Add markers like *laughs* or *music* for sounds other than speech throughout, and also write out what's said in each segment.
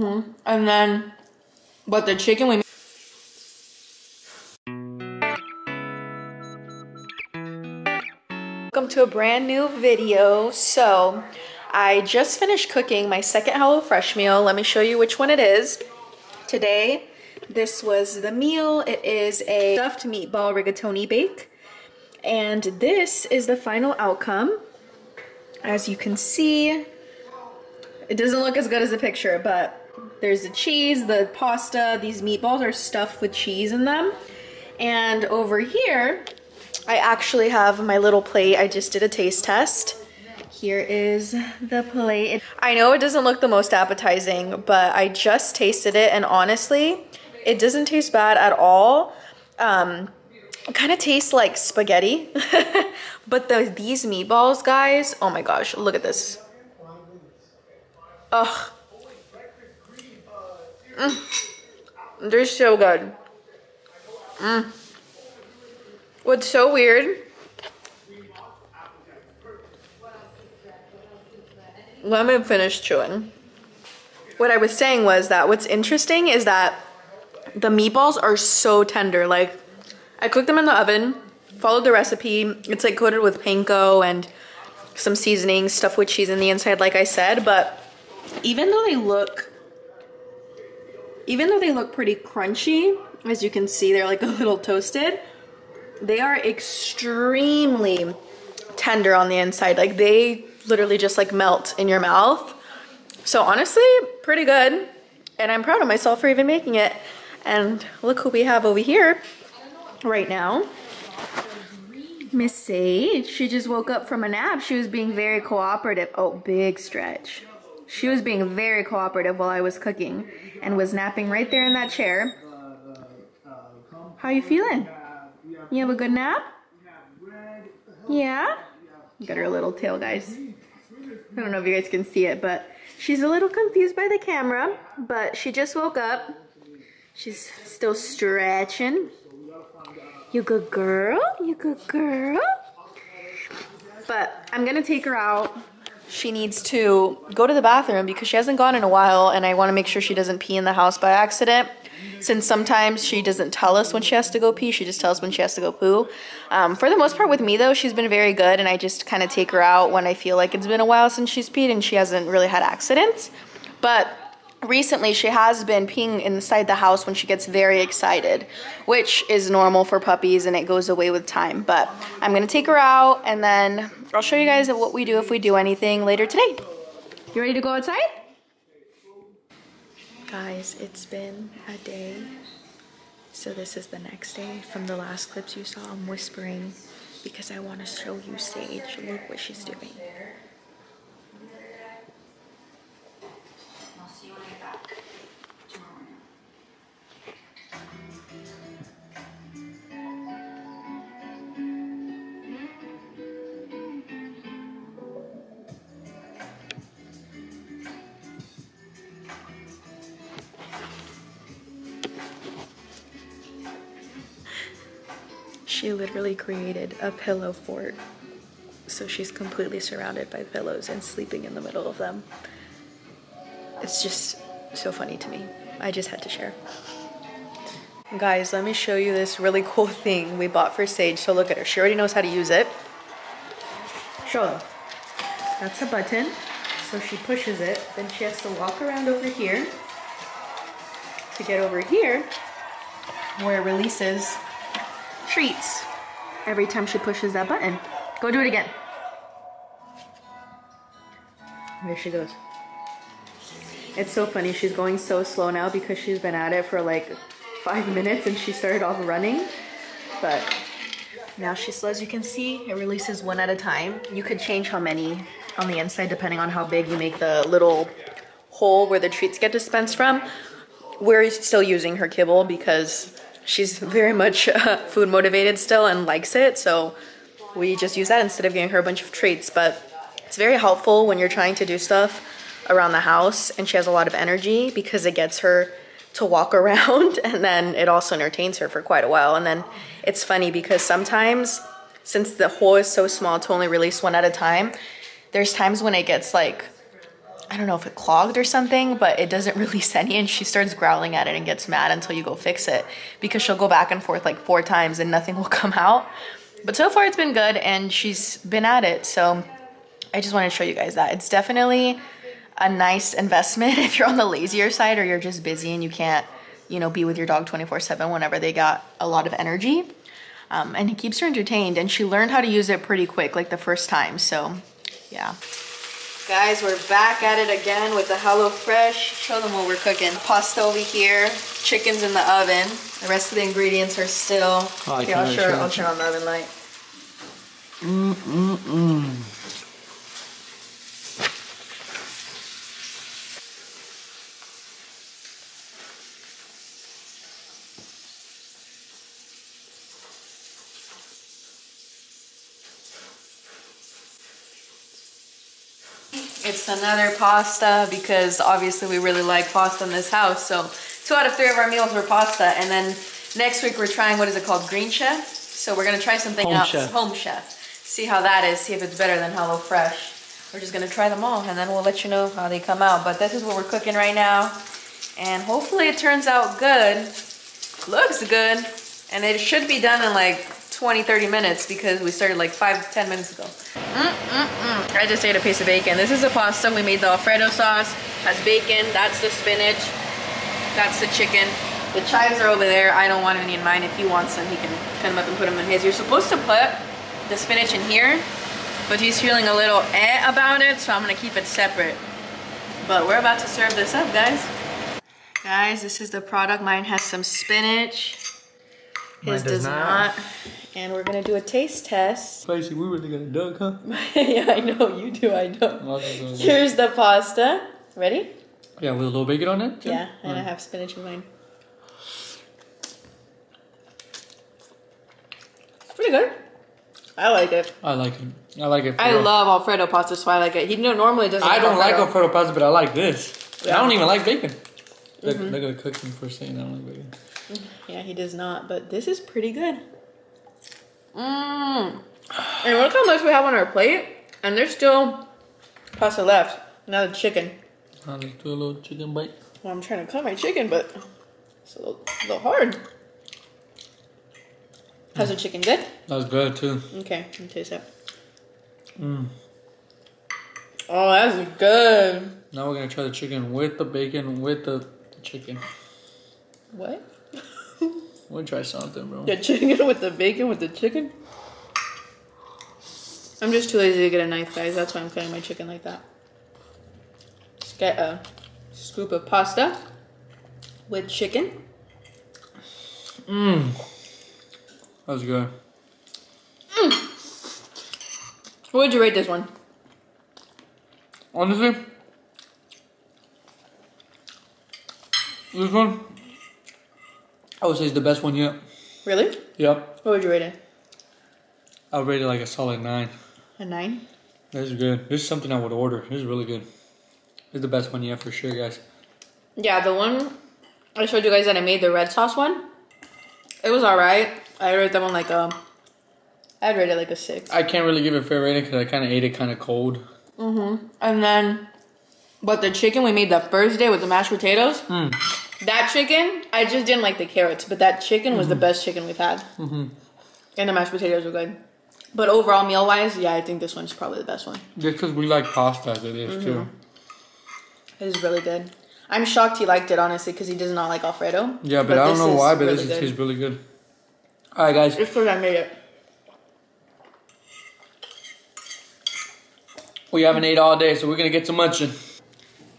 Mm-hmm. And then, but the chicken we Welcome to a brand new video. So, I just finished cooking my second HelloFresh meal. Let me show you which one it is. Today, this was the meal. It is a stuffed meatball rigatoni bake. And this is the final outcome. As you can see, it doesn't look as good as the picture, but there's the cheese, the pasta, these meatballs are stuffed with cheese in them. And over here, I actually have my little plate. I just did a taste test. Here is the plate. I know it doesn't look the most appetizing, but I just tasted it and honestly, it doesn't taste bad at all. Um, kind of tastes like spaghetti. *laughs* but the, these meatballs, guys, oh my gosh, look at this. Ugh. Mm. They're so good. Mm. What's so weird? Let me finish chewing. What I was saying was that what's interesting is that the meatballs are so tender. Like, I cooked them in the oven, followed the recipe. It's like coated with panko and some seasoning, stuff with cheese in the inside, like I said, but even though they look even though they look pretty crunchy as you can see they're like a little toasted they are extremely tender on the inside like they literally just like melt in your mouth so honestly pretty good and I'm proud of myself for even making it and look who we have over here right now Miss Sage, she just woke up from a nap. She was being very cooperative. Oh, big stretch. She was being very cooperative while I was cooking and was napping right there in that chair. How are you feeling? You have a good nap? Yeah? Got her little tail, guys. I don't know if you guys can see it, but she's a little confused by the camera, but she just woke up. She's still stretching. You good girl? You good girl? But I'm gonna take her out she needs to go to the bathroom because she hasn't gone in a while and I want to make sure she doesn't pee in the house by accident. Since sometimes she doesn't tell us when she has to go pee she just tells when she has to go poo. Um, for the most part with me though she's been very good and I just kind of take her out when I feel like it's been a while since she's peed and she hasn't really had accidents. But recently she has been peeing inside the house when she gets very excited which is normal for puppies and it goes away with time. But i'm gonna take her out and then i'll show you guys what we do if we do anything later today. You ready to go outside? Guys it's been a day. So this is the next day from the last clips you saw. I'm whispering because i want to show you sage. Look what she's doing She literally created a pillow fort. So she's completely surrounded by pillows and sleeping in the middle of them. It's just so funny to me. I just had to share. Guys, let me show you this really cool thing we bought for Sage. So look at her. She already knows how to use it. Show them. That's a button. So she pushes it. Then she has to walk around over here to get over here where it releases treats every time she pushes that button. Go do it again. There she goes. It's so funny. She's going so slow now because she's been at it for like five minutes and she started off running. But now she slow. As you can see, it releases one at a time. You could change how many on the inside depending on how big you make the little hole where the treats get dispensed from. We're still using her kibble because she's very much uh, food motivated still and likes it. So we just use that instead of giving her a bunch of treats. But it's very helpful when you're trying to do stuff around the house and she has a lot of energy because it gets her to walk *laughs* around and then it also entertains her for quite a while. And then it's funny because sometimes since the hole is so small to only release one at a time, there's times when it gets like I don't know if it clogged or something, but it doesn't *laughs* release any and she starts growling at it and gets mad until you go fix it because she'll go back and forth like four times and nothing *laughs* will come out. But so far it's been good and she's been at it. So I just wanted to show you guys that. It's definitely a nice investment *laughs* if you're on the lazier side or you're just busy and you can't, you know, be with your dog 24 seven whenever they got a lot of energy. Um, and it keeps her entertained and she learned how to use it pretty quick, like the first time. So yeah. Guys, we're back at it again with the HelloFresh. Show them what we're cooking. Pasta over here, chicken's in the oven. The rest of the ingredients are still. Oh, here, I'll, sure, I'll turn on the oven light. Mm, It's another pasta because obviously we really like pasta in this house. So two out of three of our meals were pasta. And then next week we're trying, what is it called? Green Chef. So we're gonna try something Home else. Chef. Home Chef. See how that is, see if it's better than Hello Fresh. We're just gonna try them all and then we'll let you know how they come out. But this is what we're cooking right now. And hopefully it turns out good. Looks good. And it should be done in like 20, 30 minutes because we started like five, 10 minutes ago. Mm, mm, mm. I just ate a piece of bacon. This is the pasta. We made the Alfredo sauce. Has bacon. That's the spinach. That's the chicken. The chives are over there. I don't want any in mine. If he wants them, he can cut them up and put them in his. You're supposed to put the spinach in here, but he's feeling a little eh about it, so I'm gonna keep it separate. But we're about to serve this up, guys. Guys, this is the product. Mine has some spinach. His does does not. not. And we're gonna do a taste test. *laughs* Spicy, we really got a duck, huh? *laughs* yeah, I know you do. I know. This is gonna be- Here's the pasta. Ready? Yeah, with a little bacon on it? too? Yeah, and I have spinach in mine. It's pretty good. I like it. I like it. I like it. I real. love Alfredo pasta, so I like it. He normally doesn't. I don't like Alfredo. Alfredo pasta, but I like this. Yeah. I don't even like bacon. Look, Mhm. They're gonna cook him for saying I don't. Yeah, he does not, but this is pretty good. Mmm. And look how much we have on our plate, and there's still pasta left. Now the chicken. I'll just do a little chicken bite. Well, I'm trying to cut my chicken, but it's a little, a little hard. How's the chicken? Good? That was good too. Okay, let me taste it. Mm. Oh, that's good. Now we're gonna try the chicken with the bacon with the, the chicken. What? We'll try something, bro. The chicken with the bacon with the chicken? I'm just too lazy to get a knife, guys. That's why I'm cutting my chicken like that. Just get a scoop of pasta with chicken. Mmm. That was good. Mmm. What would you rate this one? Honestly, this one, I would say is the best one yet. Really? Yep. What would you rate it? I would rate it like a solid nine. A nine? This is good. This is something I would order. This is really good. This is the best one yet for sure, guys. Yeah, the one I showed you guys that I made, the red sauce one, it was alright. I rate that one like a, I'd rate it like a six. I can't really give it a fair rating because I kind of ate it kind of cold. Mm-hmm. And then, but the chicken we made the first day with the mashed potatoes, Mm. That chicken, I just didn't like the carrots, but that chicken was the best chicken we've had. Mm-hmm. And the mashed potatoes were good. But overall, meal wise, yeah, I think this one's probably the best one. Just because we like pasta as it is, too. It is really good. I'm shocked he liked it, honestly, because he does not like Alfredo. Yeah, but, I don't know why, but really this tastes really good. All right, guys. It's because I made it. We haven't ate all day, so we're going to get some munching.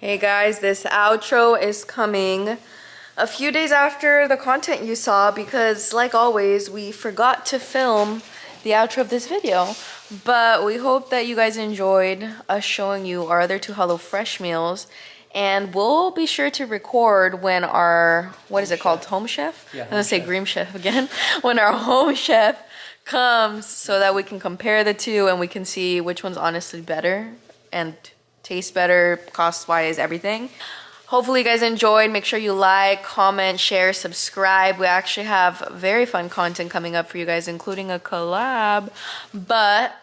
Hey guys, this outro is coming a few days after the content you saw because like always, we forgot to film the outro of this video. But we hope that you guys enjoyed us showing you our other two HelloFresh meals. And we'll be sure to record when our, what is it called, home chef? Yeah, I'm gonna home say. Green Chef again. *laughs* when our home chef comes so that we can compare the two and we can see which one's honestly better and taste better, cost wise, everything. Hopefully, you guys enjoyed. Make sure you like, comment, share, subscribe. We actually have very fun content coming up for you guys, including a collab. But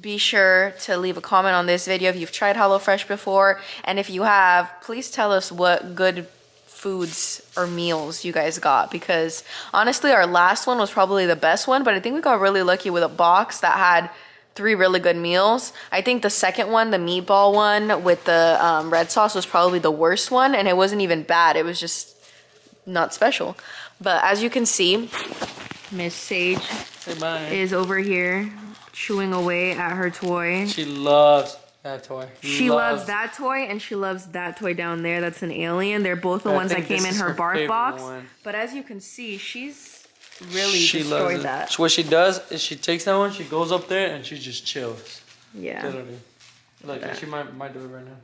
be sure to leave a comment on this video if you've tried HelloFresh before. And if you have, please tell us what good foods or meals you guys got because honestly our last one was probably the best one but i think we got really lucky with a box that had three really good meals i think the second one the meatball one with the um, red sauce was probably the worst one and it wasn't even bad it was just not special but as you can see miss sage is over here chewing away at her toy She loves that toy. she loves that toy and she loves that toy down there. That's an alien. They're both the I ones that came in her her BarkBox. one. But as you can see, she's really She destroyed loves it. that. So what she does is she takes that one, she goes up there, and she just chills. Yeah. Literally. Like that. she might might do it right now.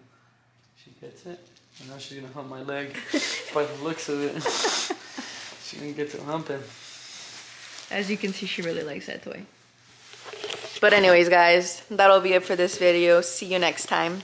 She gets it, and now she's gonna hump my leg. *laughs* By the looks of it, *laughs* she's gonna get to humping. As you can see, she really likes that toy. But anyways, guys, that'll be it for this video. See you next time.